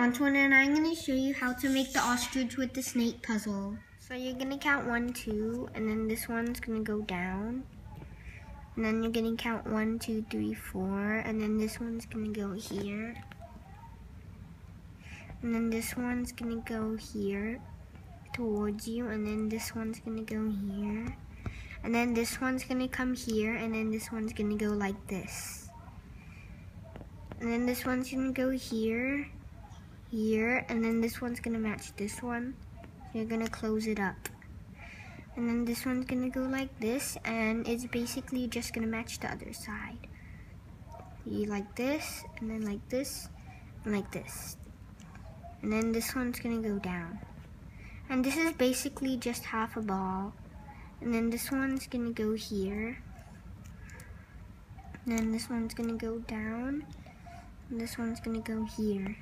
Antoine and I'm going to show you how to make the ostrich with the snake puzzle. So you're going to count one, two, and then this one's going to go down. And then you're going to count one, two, three, four, and then this one's going to go here. And then this one's going to go here towards you, and then this one's going to go here. And then this one's going to come here, and then this one's going to go like this. And then this one's going to go here, here, and then this one's gonna match this one. You're gonna close it up. And then this one's gonna go like this, and it's basically just gonna match the other side. You like this, and then like this, and like this. And then this one's gonna go down. And this is basically just half a ball. And then this one's gonna go here. And then this one's gonna go down. And this one's gonna go here.